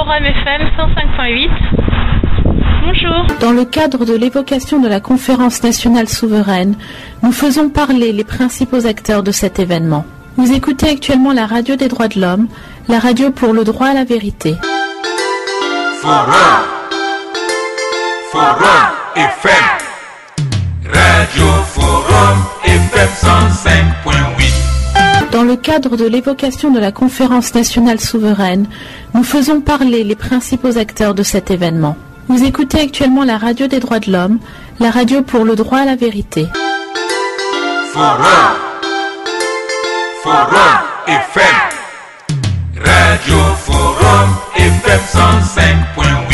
Forum FM 105.8. Bonjour. Dans le cadre de l'évocation de la conférence nationale souveraine, nous faisons parler les principaux acteurs de cet événement. Vous écoutez actuellement la radio des droits de l'homme, la radio pour le droit à la vérité. Forum. Forum FM. Radio Forum FM 105.8. Dans le cadre de l'évocation de la conférence nationale souveraine, nous faisons parler les principaux acteurs de cet événement. Vous écoutez actuellement la radio des droits de l'homme, la radio pour le droit à la vérité. Forum. Forum FM. Radio Forum FM 105.8.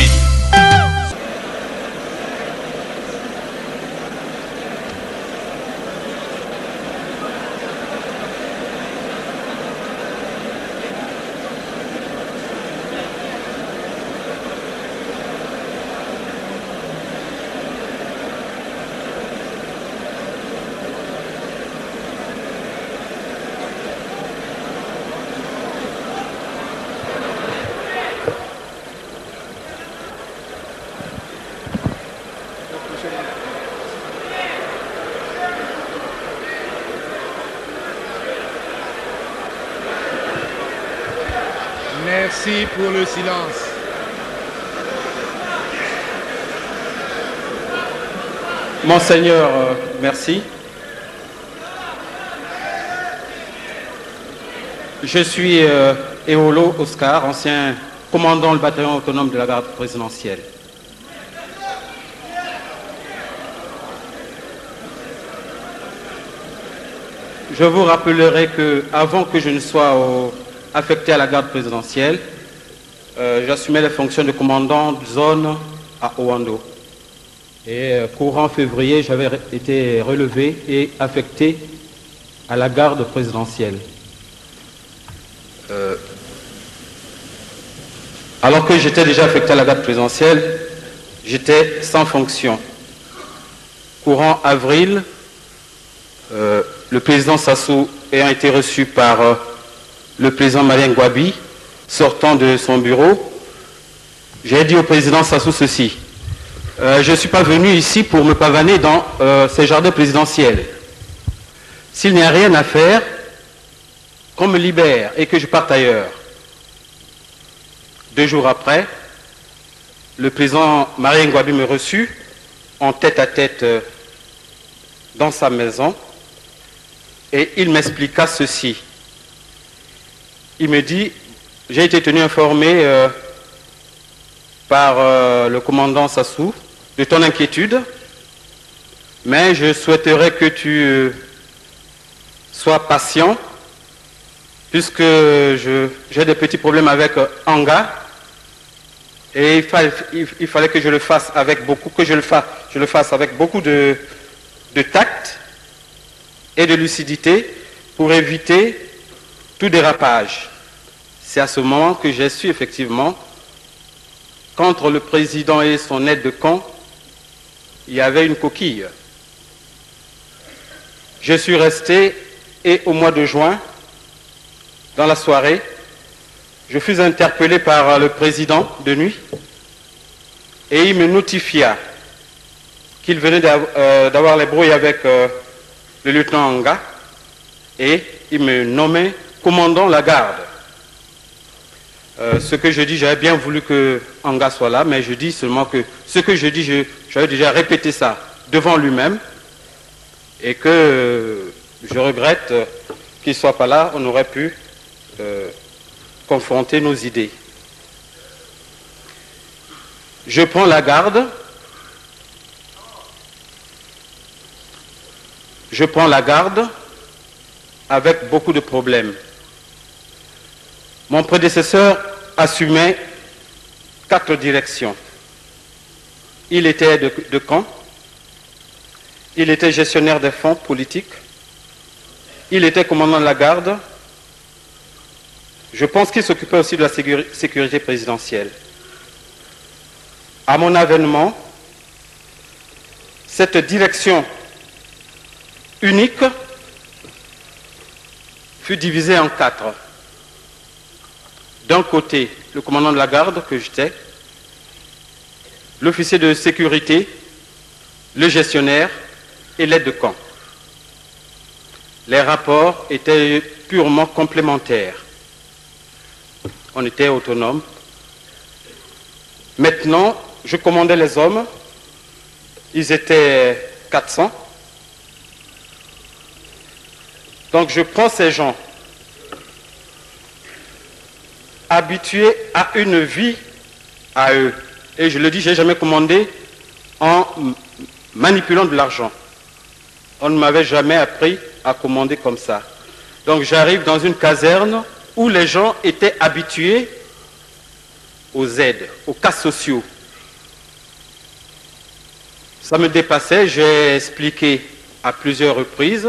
Merci pour le silence. Monseigneur, euh, merci. Je suis euh, Eolo Oscar, ancien commandant le bataillon autonome de la garde présidentielle. Je vous rappellerai que avant que je ne sois affecté à la garde présidentielle, euh, j'assumais les fonctions de commandant de zone à Oando. Et euh, courant février, j'avais été relevé et affecté à la garde présidentielle. Euh, alors que j'étais déjà affecté à la garde présidentielle, j'étais sans fonction. Courant avril, le président Sassou ayant été reçu par le président Marien Gwabi, sortant de son bureau, j'ai dit au président Sassou ceci. Euh, je ne suis pas venu ici pour me pavaner dans euh, ces jardins présidentiels. S'il n'y a rien à faire, qu'on me libère et que je parte ailleurs. Deux jours après, le président Marien Gwabi me reçut en tête à tête euh, dans sa maison et il m'expliqua ceci. Il me dit, j'ai été tenu informé euh, par euh, le commandant Sassou de ton inquiétude, mais je souhaiterais que tu euh, sois patient, puisque j'ai des petits problèmes avec Anga, et il, il- fallait que je le fasse avec beaucoup, que je le je le fasse avec beaucoup de, de tact et de lucidité pour éviter tout dérapage. C'est à ce moment que j'ai su effectivement qu'entre le président et son aide de camp, il y avait une coquille. Je suis resté et au mois de juin, dans la soirée, je fus interpellé par le président de nuit et il me notifia qu'il venait euh, d'avoir les brouilles avec euh, le lieutenant Anga et il me nommait commandant la garde. Euh, ce que je dis, j'avais bien voulu que Anga soit là, mais je dis seulement que ce que je dis, j'avais déjà répété ça devant lui-même et que euh, je regrette euh, qu'il ne soit pas là, on aurait pu confronter nos idées. Je prends la garde, je prends la garde avec beaucoup de problèmes. Mon prédécesseur assumait quatre directions. Il était de, de camp, il était gestionnaire des fonds politiques, il était commandant de la garde, je pense qu'il s'occupait aussi de la sécuri- sécurité présidentielle. À mon avènement, cette direction unique fut divisée en quatre. D'un côté, le commandant de la garde que j'étais, l'officier de sécurité, le gestionnaire et l'aide de camp. Les rapports étaient purement complémentaires. On était autonome. Maintenant, je commandais les hommes. Ils étaient 400. Donc je prends ces gens habitués à une vie à eux. Et je le dis, je n'ai jamais commandé en manipulant de l'argent. On ne m'avait jamais appris à commander comme ça. Donc j'arrive dans une caserne où les gens étaient habitués aux aides, aux cas sociaux. Ça me dépassait, j'ai expliqué à plusieurs reprises.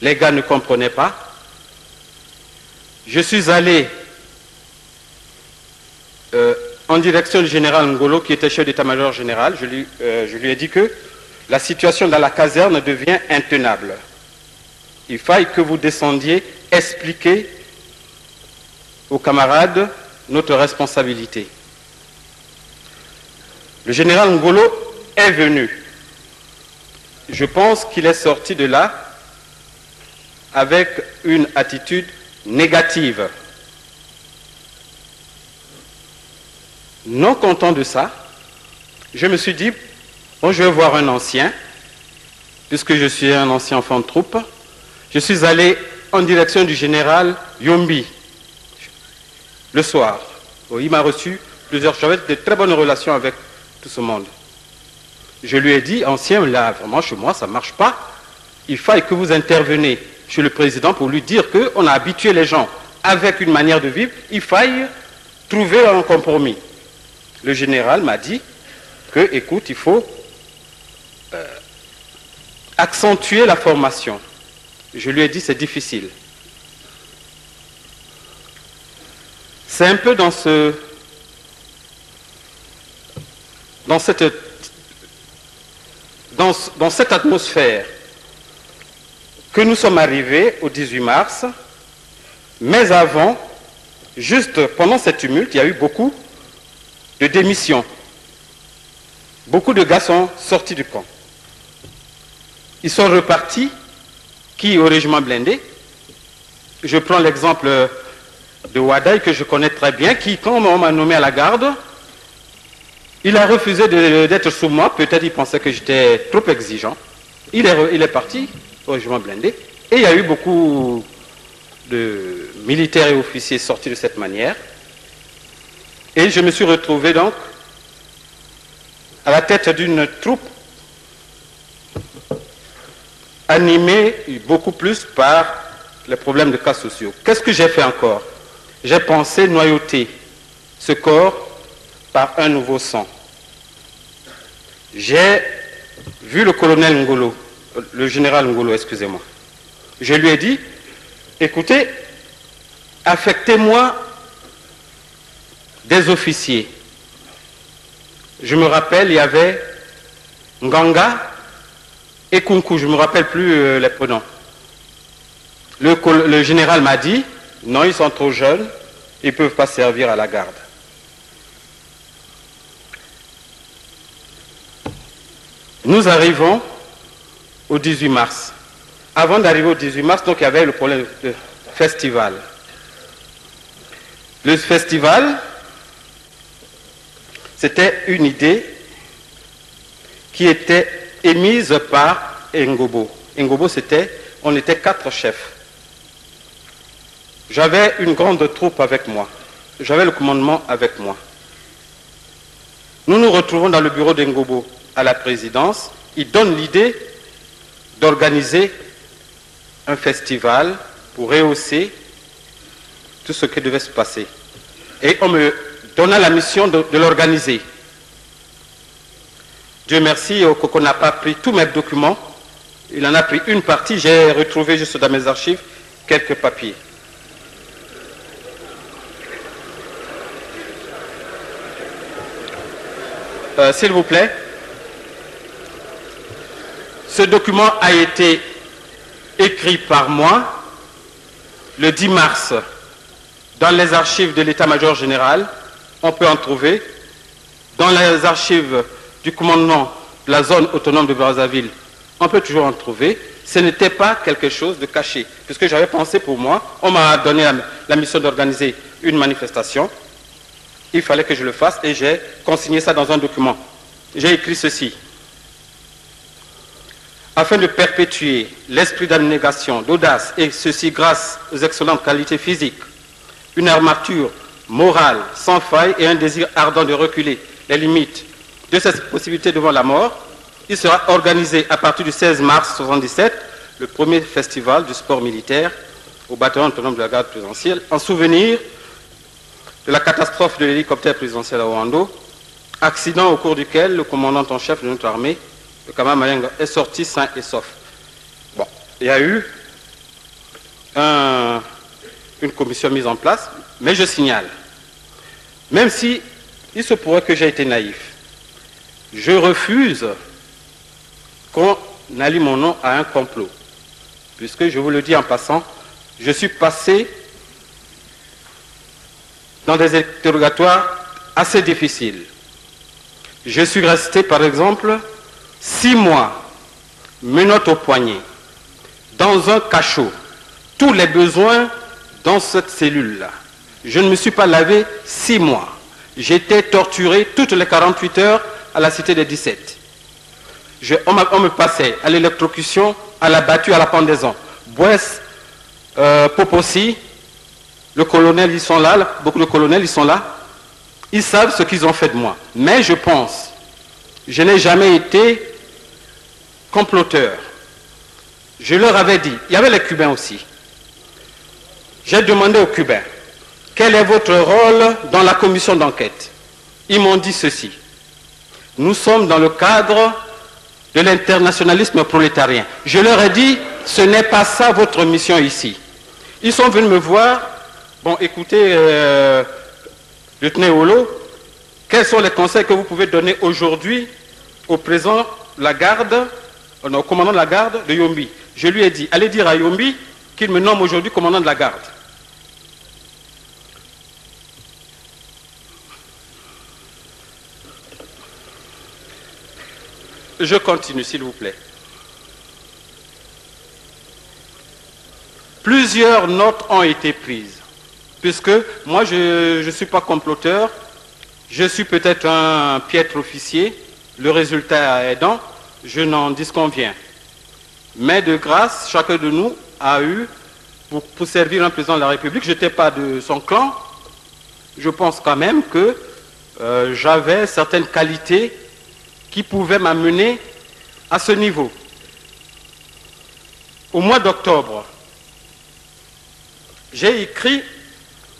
Les gars ne comprenaient pas. Je suis allé euh, en direction du général Ngolo, qui était chef d'état-major général. Je lui, euh, je lui ai dit que la situation dans la caserne devient intenable. Il faille que vous descendiez expliquer aux camarades notre responsabilité. Le général Ngolo est venu. Je pense qu'il est sorti de là avec une attitude négative. Non content de ça, je me suis dit, bon, je vais voir un ancien, puisque je suis un ancien enfant de troupe. Je suis allé en direction du général Yombi le soir. Il m'a reçu plusieurs j'avais de très bonnes relations avec tout ce monde. Je lui ai dit, ancien, là, vraiment, chez moi, ça ne marche pas. Il faille que vous intervenez chez le président pour lui dire qu'on a habitué les gens avec une manière de vivre, il faille trouver un compromis. Le général m'a dit que, écoute, il faut euh, accentuer la formation. Je lui ai dit, c'est difficile. C'est un peu dans ce dans cette, dans, dans cette atmosphère que nous sommes arrivés au 18 mars, mais avant, juste pendant cette tumulte, il y a eu beaucoup de démissions. Beaucoup de gars sont sortis du camp. Ils sont repartis, qui au régiment blindé. Je prends l'exemple de Wadaï que je connais très bien, qui, quand on m'a nommé à la garde, il a refusé d'être sous moi. Peut-être il pensait que j'étais trop exigeant. Il est parti au régiment blindé. Et il y a eu beaucoup de militaires et officiers sortis de cette manière. Et je me suis retrouvé donc à la tête d'une troupe animée beaucoup plus par les problèmes de cas sociaux. Qu'est-ce que j'ai fait encore? J'ai pensé noyauter ce corps par un nouveau sang. J'ai vu le colonel Ngolo, le général Ngolo, excusez-moi. Je lui ai dit, écoutez, affectez-moi des officiers. Je me rappelle, il y avait Nganga et Kunku, je ne me rappelle plus euh, les prénoms. Le, le général m'a dit, non, ils sont trop jeunes, ils ne peuvent pas servir à la garde. Nous arrivons au 18 mars. Avant d'arriver au 18 mars, donc il y avait le problème de festival. Le festival, c'était une idée qui était émise par Ngobo. Ngobo, c'était, on était quatre chefs. J'avais une grande troupe avec moi. J'avais le commandement avec moi. Nous nous retrouvons dans le bureau d'Engobo à la présidence. Il donne l'idée d'organiser un festival pour rehausser tout ce qui devait se passer. Et on me donna la mission de, l'organiser. Dieu merci, qu'on n'a pas pris tous mes documents. Il en a pris une partie. J'ai retrouvé juste dans mes archives quelques papiers. Euh, S'il vous plaît. Ce document a été écrit par moi le 10 mars Dans les archives de l'état-major général, on peut en trouver. Dans les archives du commandement de la zone autonome de Brazzaville, on peut toujours en trouver. Ce n'était pas quelque chose de caché, puisque j'avais pensé pour moi, on m'a donné la, la mission d'organiser une manifestation, il fallait que je le fasse et j'ai consigné ça dans un document. J'ai écrit ceci. Afin de perpétuer l'esprit d'abnégation, d'audace, et ceci grâce aux excellentes qualités physiques, une armature morale sans faille et un désir ardent de reculer les limites de cette possibilité devant la mort, il sera organisé à partir du 16 mars 1977 le premier festival du sport militaire au bataillon autonome de la garde présidentielle en souvenir de la catastrophe de l'hélicoptère présidentiel à Oando, accident au cours duquel le commandant en chef de notre armée, le Kama Mayenga, est sorti sain et sauf. Bon, il y a eu un- une commission mise en place, mais je signale, même si il se pourrait que j'ai été naïf, je refuse qu'on allie mon nom à un complot, puisque je vous le dis en passant, je suis passé dans des interrogatoires assez difficiles. Je suis resté, par exemple, six mois, menottes au poignet, dans un cachot, tous les besoins dans cette cellule-là. Je ne me suis pas lavé six mois. J'étais torturé toutes les 48 heures à la cité des 17. Je- on, me passait à l'électrocution, à la battue, à la pendaison. Boès, euh, Popossi, le colonel, ils sont là, beaucoup de colonels, ils sont là. Ils savent ce qu'ils ont fait de moi. Mais je pense, je n'ai jamais été comploteur. Je leur avais dit, il y avait les Cubains aussi. J'ai demandé aux Cubains, quel est votre rôle dans la commission d'enquête? Ils m'ont dit ceci. Nous sommes dans le cadre de l'internationalisme prolétarien. Je leur ai dit, ce n'est pas ça votre mission ici. Ils sont venus me voir. Bon, écoutez, euh, lieutenant Olo, quels sont les conseils que vous pouvez donner aujourd'hui au président de la garde, au commandant de la garde de Yombi Je lui ai dit, allez dire à Yombi qu'il me nomme aujourd'hui commandant de la garde. Je continue, s'il vous plaît. Plusieurs notes ont été prises, puisque moi, je ne suis pas comploteur, je suis peut-être un piètre officier, le résultat aidant, je n'en disconviens. Mais de grâce, chacun de nous a eu, pour, servir un président de la République, je n'étais pas de son clan, je pense quand même que euh, j'avais certaines qualités qui pouvaient m'amener à ce niveau. Au mois d'octobre, j'ai écrit,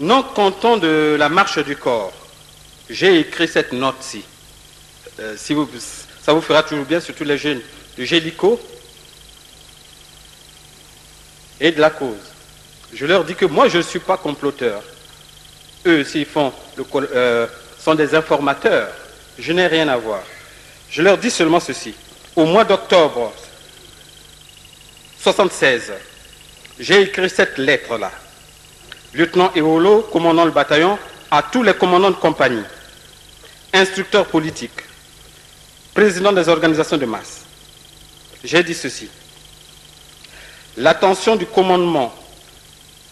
non comptant de la marche du corps, j'ai écrit cette note-ci. Euh, si vous- ça vous fera toujours bien, surtout les jeunes, de Gélico et de la cause. Je leur dis que moi, je ne suis pas comploteur. Eux, s'ils font le euh, sont des informateurs, je n'ai rien à voir. Je leur dis seulement ceci. Au mois d'octobre 76, j'ai écrit cette lettre-là. Lieutenant Eolo, commandant le bataillon, à tous les commandants de compagnie, instructeurs politiques, présidents des organisations de masse. J'ai dit ceci. L'attention du commandement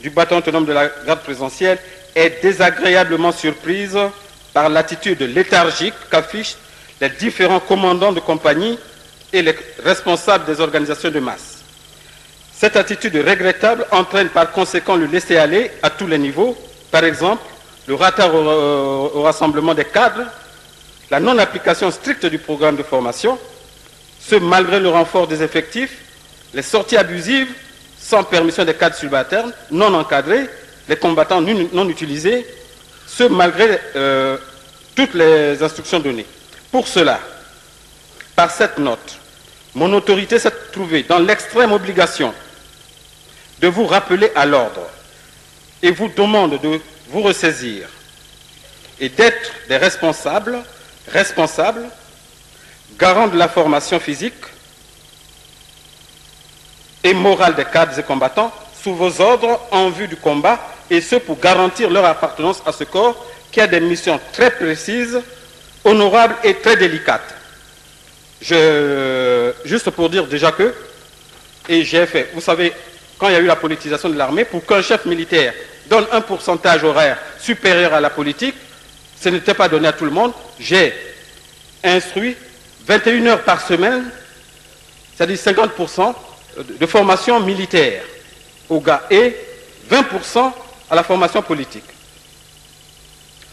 du bataillon autonome de la garde présidentielle est désagréablement surprise par l'attitude léthargique qu'affichent les différents commandants de compagnie et les responsables des organisations de masse. Cette attitude regrettable entraîne par conséquent le laisser-aller à tous les niveaux, par exemple le retard au, au rassemblement des cadres, la non-application stricte du programme de formation, ce malgré le renfort des effectifs, les sorties abusives sans permission des cadres subalternes, non encadrés, les combattants non utilisés, ce malgré euh, toutes les instructions données. Pour cela, par cette note, mon autorité s'est trouvée dans l'extrême obligation de vous rappeler à l'ordre et vous demande de vous ressaisir et d'être des responsables, responsables, garants de la formation physique et morale des cadres et combattants sous vos ordres en vue du combat et ce pour garantir leur appartenance à ce corps qui a des missions très précises, honorables et très délicates. Je, juste pour dire déjà que, et j'ai fait, vous savez, quand il y a eu la politisation de l'armée, pour qu'un chef militaire donne un pourcentage horaire supérieur à la politique, ce n'était pas donné à tout le monde. J'ai instruit 21 heures par semaine, c'est-à-dire 50% de formation militaire aux gars et 20% à la formation politique.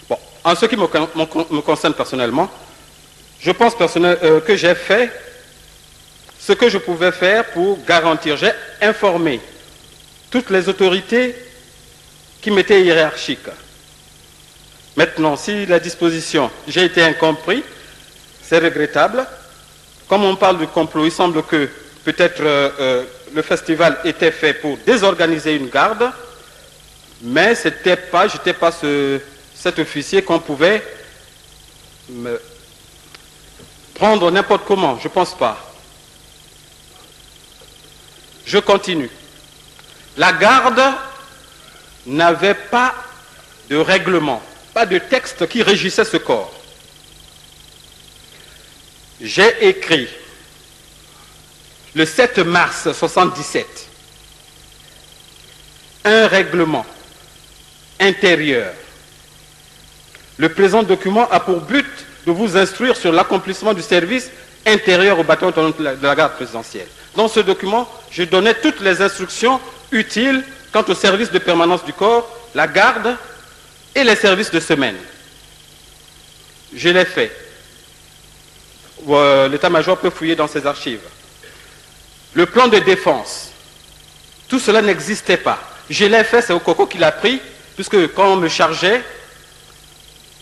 Bon, en ce qui me, concerne personnellement, je pense personnel, euh, que j'ai fait ce que je pouvais faire pour garantir. J'ai informé toutes les autorités qui m'étaient hiérarchiques. Maintenant, si la disposition, j'ai été incompris, c'est regrettable. Comme on parle de complot, il semble que peut-être euh, euh, le festival était fait pour désorganiser une garde, mais c'était pas, pas ce, cet officier qu'on pouvait me prendre n'importe comment, je pense pas. Je continue. La garde n'avait pas de règlement, de texte qui régissait ce corps. J'ai écrit le 7 mars 1977 un règlement intérieur. Le présent document a pour but de vous instruire sur l'accomplissement du service intérieur au bâtiment de la garde présidentielle. Dans ce document, je donnais toutes les instructions utiles quant au service de permanence du corps, la garde et les services de semaine. Je l'ai fait. Euh, l'état-major peut fouiller dans ses archives. Le plan de défense, tout cela n'existait pas. Je l'ai fait, c'est au coco qui l'a pris, puisque quand on me chargeait,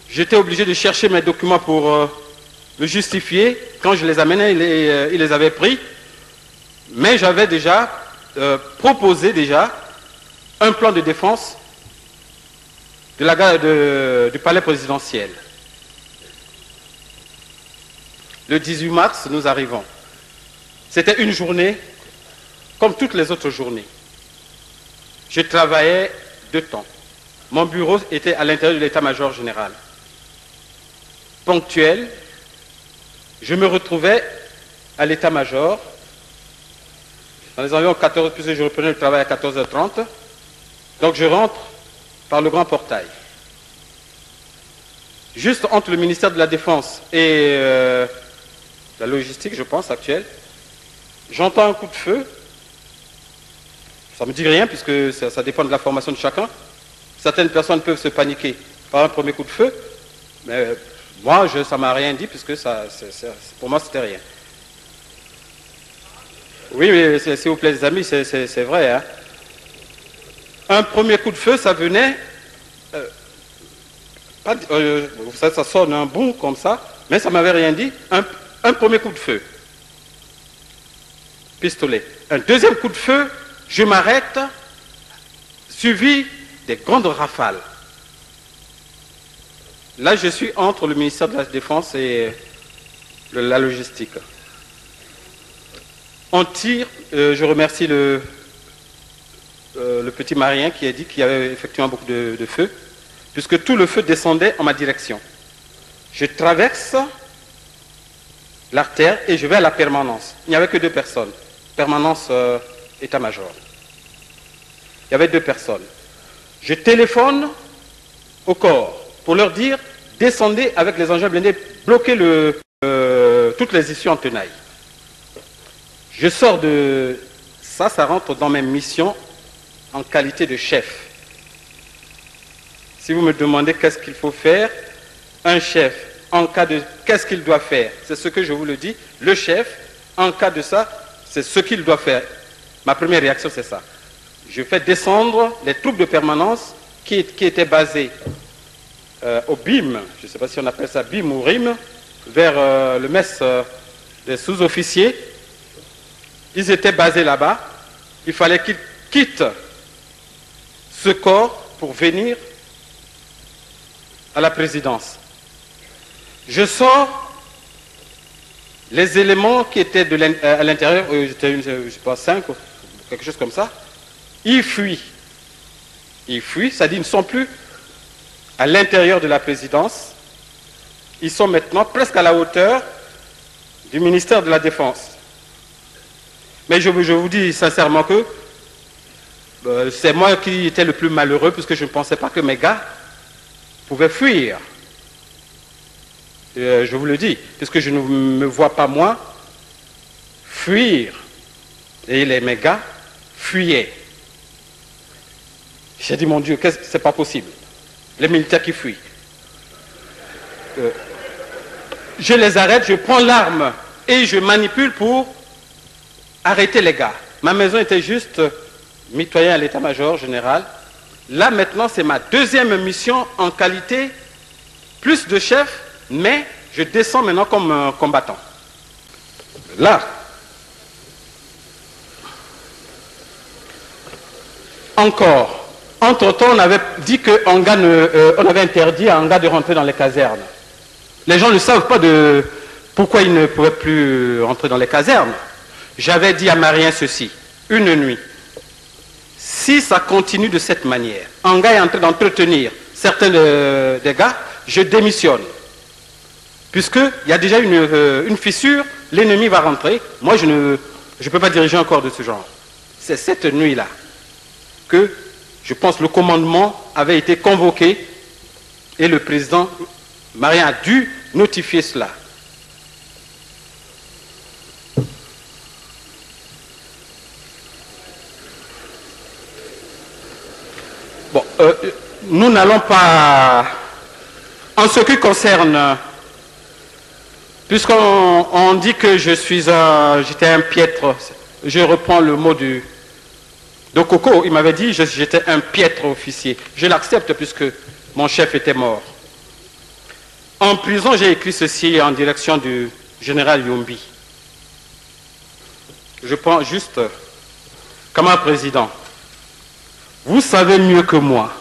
j'étais obligé de chercher mes documents pour euh, le justifier. Quand je les amenais, il les, euh, il les avait pris. Mais j'avais déjà proposé déjà un plan de défense de la, de, du palais présidentiel. Le 18 mars, nous arrivons. C'était une journée comme toutes les autres journées. Je travaillais deux temps. Mon bureau était à l'intérieur de l'état-major général. Ponctuel, je me retrouvais à l'état-major dans les environs 14, puisque je reprenais le travail à 14h30. Donc je rentre par le grand portail. Juste entre le ministère de la Défense et euh, la logistique, je pense, actuelle, j'entends un coup de feu. Ça ne me dit rien puisque ça, dépend de la formation de chacun. Certaines personnes peuvent se paniquer par un premier coup de feu, mais moi, je, ça ne m'a rien dit puisque ça, pour moi, c'était rien. Oui, mais s'il vous plaît, les amis, c'est vrai. Hein un premier coup de feu, ça venait, euh, euh, ça, sonne un boum comme ça, mais ça m'avait rien dit. Un, un, premier coup de feu, pistolet. Un deuxième coup de feu, je m'arrête, suivi des grandes rafales. Là, je suis entre le ministère de la Défense et la logistique. On tire, euh, je remercie le, euh, le petit Marien qui a dit qu'il y avait effectivement beaucoup de, feu, puisque tout le feu descendait en ma direction. Je traverse l'artère et je vais à la permanence. Il n'y avait que deux personnes. Permanence euh, état-major. Il y avait deux personnes. Je téléphone au corps pour leur dire descendez avec les engins blindés, bloquez euh, toutes les issues en tenaille. Je sors de ça, ça rentre dans mes missions en qualité de chef. Si vous me demandez qu'est-ce qu'il faut faire, un chef, en cas de qu'est-ce qu'il doit faire, c'est ce que je vous le dis, le chef, en cas de ça, c'est ce qu'il doit faire. Ma première réaction, c'est ça. Je fais descendre les troupes de permanence qui, étaient basées euh, au BIM, je ne sais pas si on appelle ça BIM ou RIM, vers euh, le mess euh, des sous-officiers. Ils étaient basés là-bas. Il fallait qu'ils quittent ce corps pour venir à la présidence. Je sors les éléments qui étaient euh, à l'intérieur, euh, j'étais, je sais pas, cinq, quelque chose comme ça, ils fuient. Ils fuient, ça dit ils ne sont plus à l'intérieur de la présidence. Ils sont maintenant presque à la hauteur du ministère de la Défense. Mais je vous dis sincèrement que euh, c'est moi qui étais le plus malheureux puisque je ne pensais pas que mes gars pouvaient fuir. Euh, je vous le dis, puisque je ne me vois pas moi fuir. Et les mes gars fuyaient. J'ai dit, mon Dieu, c'est pas possible. Les militaires qui fuient. Euh, je les arrête, je prends l'arme et je manipule pour arrêter les gars. Ma maison était juste mitoyen à l'état-major général. Là maintenant, c'est ma deuxième mission en qualité plus de chef, mais je descends maintenant comme combattant. Là, encore. Entre-temps, on avait dit qu'on on avait interdit à Anga de rentrer dans les casernes. Les gens ne savent pas de pourquoi ils ne pouvaient plus rentrer dans les casernes. J'avais dit à Marien ceci, une nuit. Si ça continue de cette manière, Anga est en train d'entretenir certains des gars, je démissionne. Puisqu'il y a déjà une, euh, une fissure, l'ennemi va rentrer. Moi, je ne peux pas diriger un corps de ce genre. C'est cette nuit-là que, je pense, le commandement avait été convoqué et le président Marien a dû notifier cela. Euh, nous n'allons pas. En ce qui concerne. Puisqu'on on dit que je suis un. J'étais un piètre. Je reprends le mot du. De Coco, il m'avait dit j'étais un piètre officier. Je l'accepte puisque mon chef était mort. En prison, j'ai écrit ceci en direction du général Yombi. Je prends juste comme un président. Vous savez mieux que moi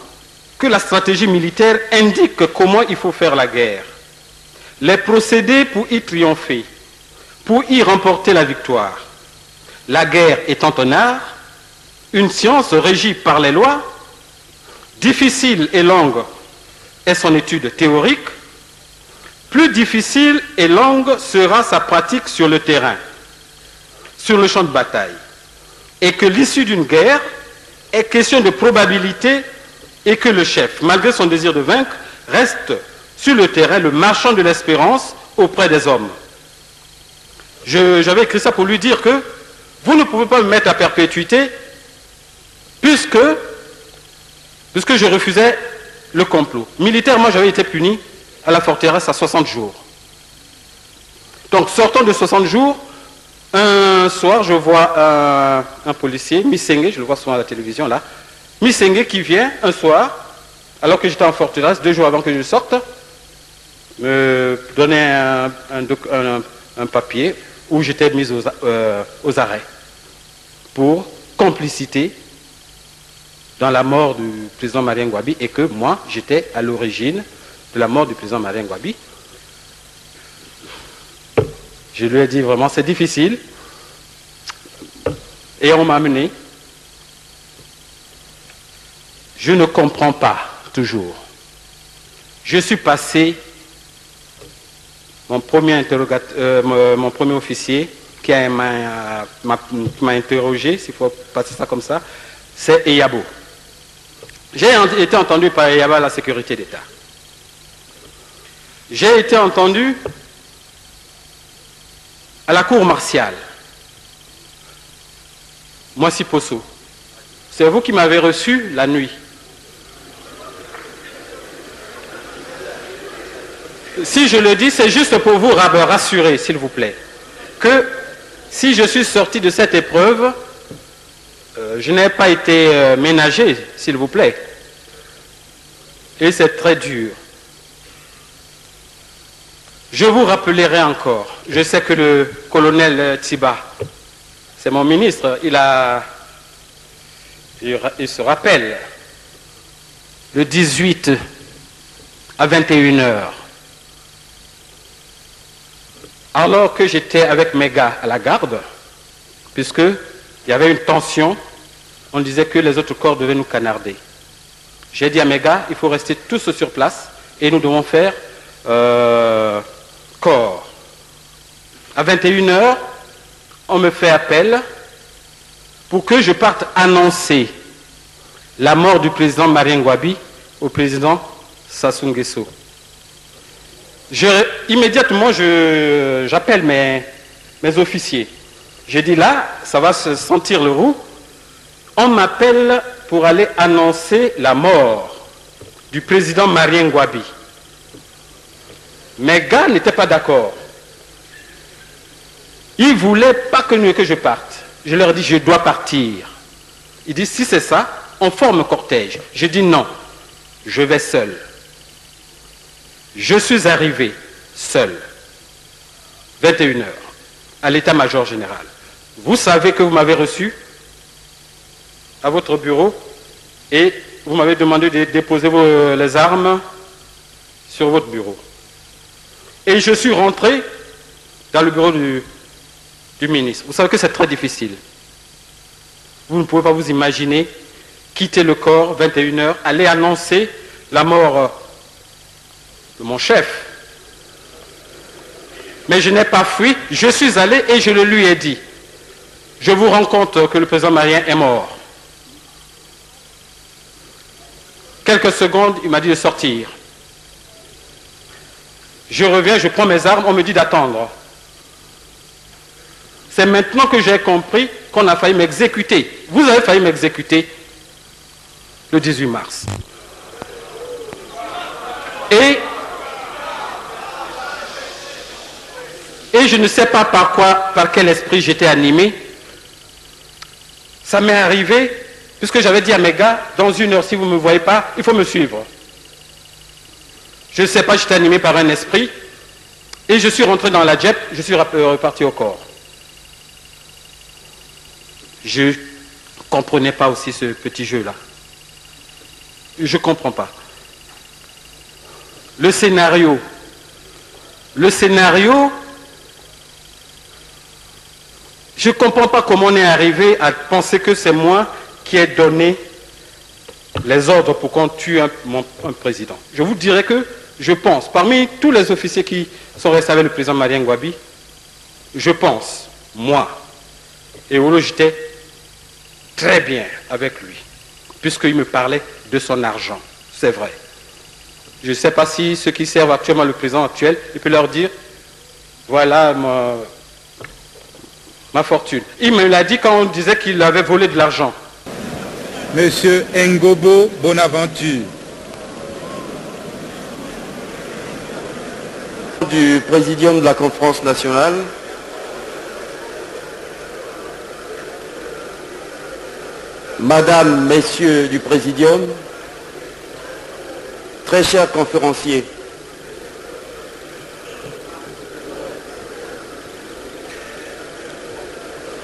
que la stratégie militaire indique comment il faut faire la guerre. Les procédés pour y triompher, pour y remporter la victoire. La guerre étant un art, une science régie par les lois, difficile et longue est son étude théorique, plus difficile et longue sera sa pratique sur le terrain, sur le champ de bataille. Et que l'issue d'une guerre est question de probabilité et que le chef, malgré son désir de vaincre, reste sur le terrain le marchand de l'espérance auprès des hommes. J'avais écrit ça pour lui dire que vous ne pouvez pas me mettre à perpétuité puisque, puisque je refusais le complot. Militairement, j'avais été puni à la forteresse à 60 jours. Donc, sortant de 60 jours, un soir, je vois un, un policier, Missenge, je le vois souvent à la télévision là, Missenge qui vient un soir, alors que j'étais en forteresse, deux jours avant que je sorte, me donner un, papier où j'étais mis aux, a- euh, aux arrêts pour complicité dans la mort du président Marien Gwabi et que moi, j'étais à l'origine de la mort du président Marien Gwabi. Je lui ai dit vraiment, c'est difficile. Et on m'a amené. Je ne comprends pas toujours. Je suis passé, mon premier, euh, mon- premier officier qui m'a interrogé, s'il faut passer ça comme ça, c'est Eyabo. J'ai été entendu par Eyabo à la sécurité d'État. J'ai été entendu à la cour martiale. Moi, Posso. C'est vous qui m'avez reçu la nuit. Si je le dis, c'est juste pour vous ra- rassurer, s'il vous plaît, que si je suis sorti de cette épreuve, euh, je n'ai pas été euh, ménagé, s'il vous plaît. Et c'est très dur. Je vous rappellerai encore, je sais que le colonel Tsiba, c'est mon ministre, il, a, il, il se rappelle, le 18 à 21 heures, alors que j'étais avec mes gars à la garde, puisqu'il y avait une tension, on disait que les autres corps devaient nous canarder. J'ai dit à mes gars, il faut rester tous sur place et nous devons faire euh, corps. À 21h, on me fait appel pour que je parte annoncer la mort du président Marien Gwabi au président Sassou Nguesso. Immédiatement, j'appelle mes, mes officiers. J'ai dit là, ça va se sentir le roux. On m'appelle pour aller annoncer la mort du président Marien Gwabi. Mes gars n'étaient pas d'accord. Ils ne voulaient pas que, je parte. Je leur dit, je dois partir. Ils disent, si c'est ça, on forme cortège. J'ai dit non, je vais seul. Je suis arrivé seul, 21 heures, à l'état-major général. Vous savez que vous m'avez reçu à votre bureau et vous m'avez demandé de déposer vos- les armes sur votre bureau. Et je suis rentré dans le bureau du, ministre. Vous savez que c'est très difficile. Vous ne pouvez pas vous imaginer quitter le corps 21 heures, aller annoncer la mort euh, de mon chef. Mais je n'ai pas fui, je suis allé et je le lui ai dit. Je vous rends compte que le président Marien est mort. Quelques secondes, il m'a dit de sortir. Je reviens, je prends mes armes, on me dit d'attendre. C'est maintenant que j'ai compris qu'on a failli m'exécuter. Vous avez failli m'exécuter le 18 mars. Et, et je ne sais pas par quoi, par quel esprit j'étais animé. Ça m'est arrivé, puisque j'avais dit à mes gars, dans une heure, si vous ne me voyez pas, il faut me suivre. Je ne sais pas, j'étais animé par un esprit. Et je suis rentré dans la JEP, je suis euh, reparti au corps. Je ne comprenais pas aussi ce petit jeu-là. Je ne comprends pas. Le scénario. Le scénario, je ne comprends pas comment on est arrivé à penser que c'est moi qui ai donné les ordres pour qu'on tue un, un président. Je vous dirais que je pense, parmi tous les officiers qui sont restés avec le président Marien Gwabi, je pense, moi, et Olo, j'étais très bien avec lui, puisqu'il me parlait de son argent. C'est vrai. Je ne sais pas si ceux qui servent actuellement le président actuel, il peut leur dire, voilà ma, ma fortune. Il me l'a dit quand on disait qu'il avait volé de l'argent. Monsieur Ngobo Bonaventure. Du présidium de la conférence nationale, Madame, Messieurs du présidium, très chers conférenciers,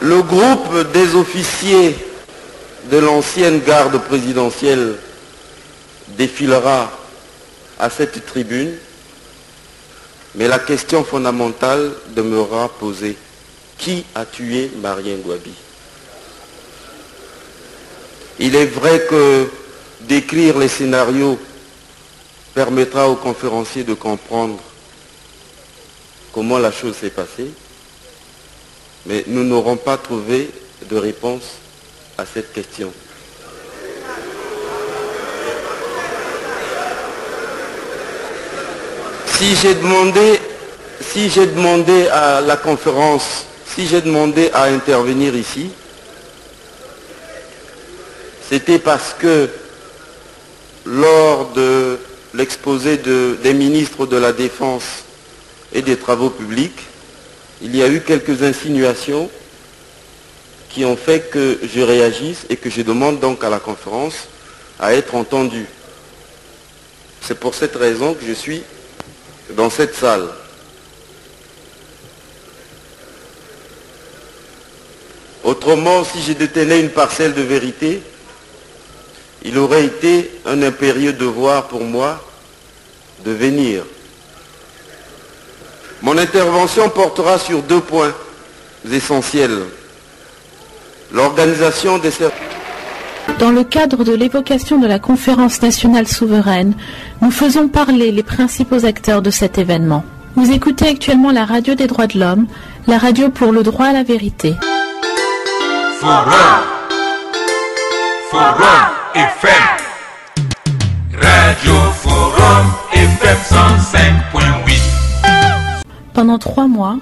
le groupe des officiers de l'ancienne garde présidentielle défilera à cette tribune mais la question fondamentale demeurera posée. Qui a tué Marien Gwabi Il est vrai que décrire les scénarios permettra aux conférenciers de comprendre comment la chose s'est passée, mais nous n'aurons pas trouvé de réponse à cette question. Si j'ai demandé, si demandé à la conférence, si j'ai demandé à intervenir ici, c'était parce que lors de l'exposé de- des ministres de la Défense et des Travaux publics, il y a eu quelques insinuations qui ont fait que je réagisse et que je demande donc à la conférence à être entendu. C'est pour cette raison que je suis dans cette salle. Autrement, si je détenais une parcelle de vérité, il aurait été un impérieux devoir pour moi de venir. Mon intervention portera sur deux points essentiels. L'organisation des services Dans le cadre de l'évocation de la conférence nationale souveraine, nous faisons parler les principaux acteurs de cet événement. Vous écoutez actuellement la radio des droits de l'homme, la radio pour le droit à la vérité. Forum. Forum FM. Radio Forum FM 105.8. Pendant trois mois,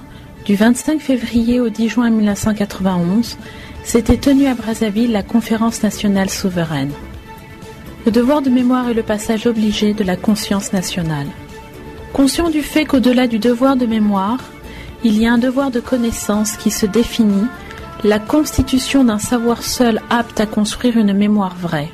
du 25 février au 10 juin 1991, s'était tenue à Brazzaville la conférence nationale souveraine. Le devoir de mémoire est le passage obligé de la conscience nationale. Conscient du fait qu'au-delà du devoir de mémoire, il y a un devoir de connaissance qui se définit, la constitution d'un savoir seul apte à construire une mémoire vraie.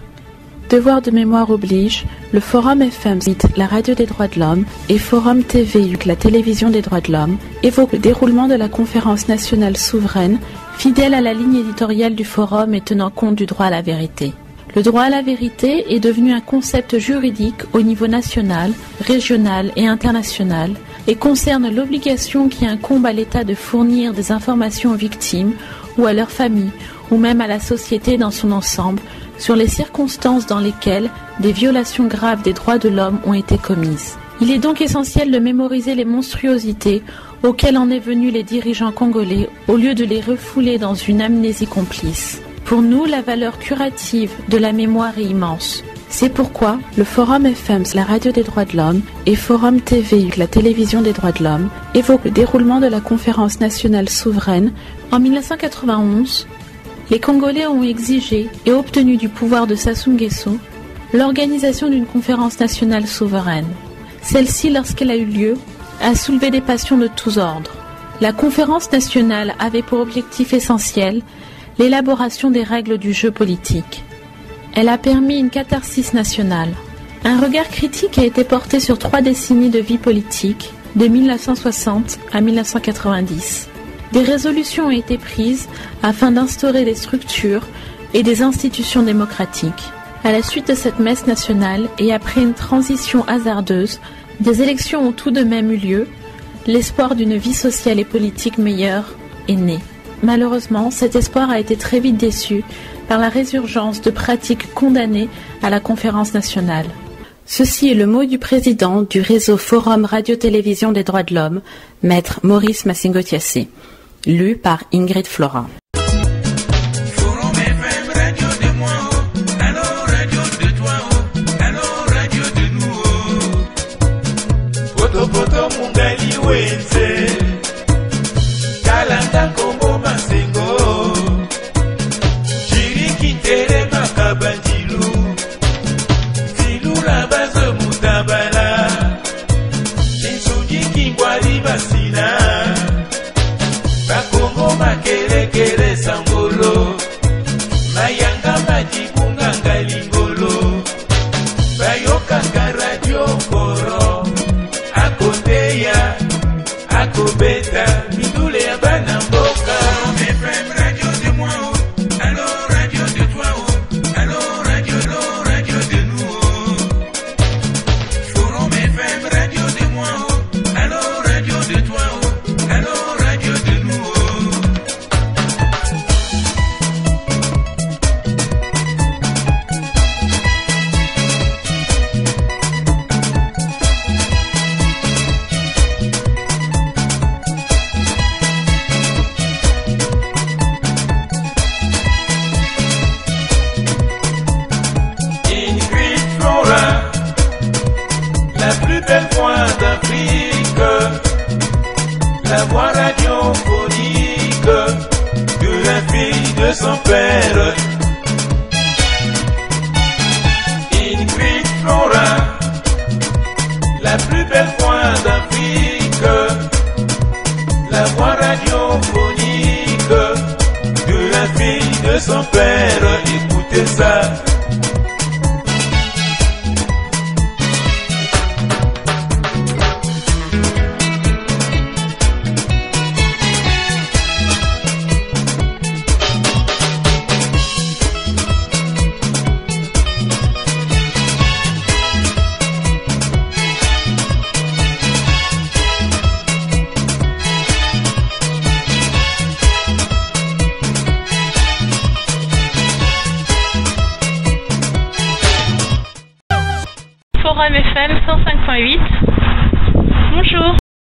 Devoir de mémoire oblige, le Forum FM, la radio des droits de l'homme, et Forum TV, la télévision des droits de l'homme, évoquent le déroulement de la conférence nationale souveraine, fidèle à la ligne éditoriale du Forum et tenant compte du droit à la vérité. Le droit à la vérité est devenu un concept juridique au niveau national, régional et international et concerne l'obligation qui incombe à l'État de fournir des informations aux victimes ou à leurs familles ou même à la société dans son ensemble sur les circonstances dans lesquelles des violations graves des droits de l'homme ont été commises. Il est donc essentiel de mémoriser les monstruosités auxquelles en est venu les dirigeants congolais au lieu de les refouler dans une amnésie complice. Pour nous, la valeur curative de la mémoire est immense. C'est pourquoi le Forum FM, la radio des droits de l'homme, et Forum TV, la télévision des droits de l'homme, évoquent le déroulement de la conférence nationale souveraine. En 1991, les Congolais ont exigé et obtenu du pouvoir de Sassou Nguesso l'organisation d'une conférence nationale souveraine. Celle-ci, lorsqu'elle a eu lieu, a soulevé des passions de tous ordres. La conférence nationale avait pour objectif essentiel l'élaboration des règles du jeu politique. Elle a permis une catharsis nationale. Un regard critique a été porté sur trois décennies de vie politique, de 1960 à 1990. Des résolutions ont été prises afin d'instaurer des structures et des institutions démocratiques. À la suite de cette messe nationale et après une transition hasardeuse, des élections ont tout de même eu lieu. L'espoir d'une vie sociale et politique meilleure est né. Malheureusement, cet espoir a été très vite déçu par la résurgence de pratiques condamnées à la conférence nationale. Ceci est le mot du président du réseau Forum Radio-Télévision des droits de l'homme, maître Maurice Massingotiassé, lu par Ingrid Flora.